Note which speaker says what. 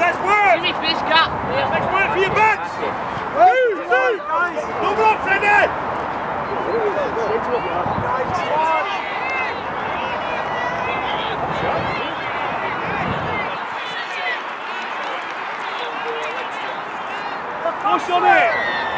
Speaker 1: Let's work!
Speaker 2: Give me fish cut. Yeah, that's work for your butts! Two,
Speaker 1: two! Double up, Freddy!
Speaker 2: Push on it!